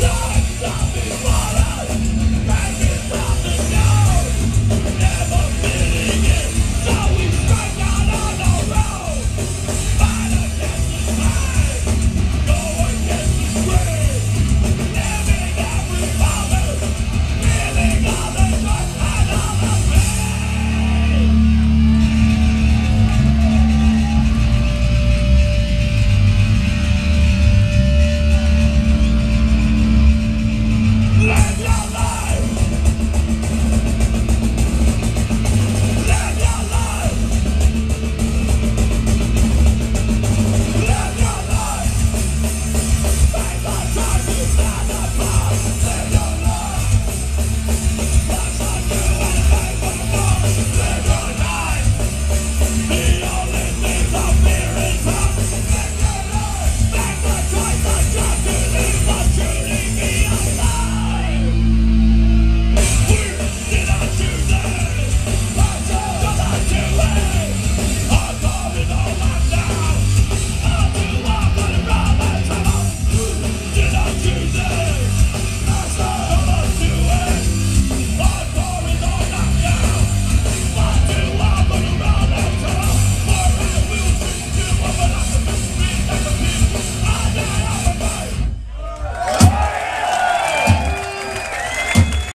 No!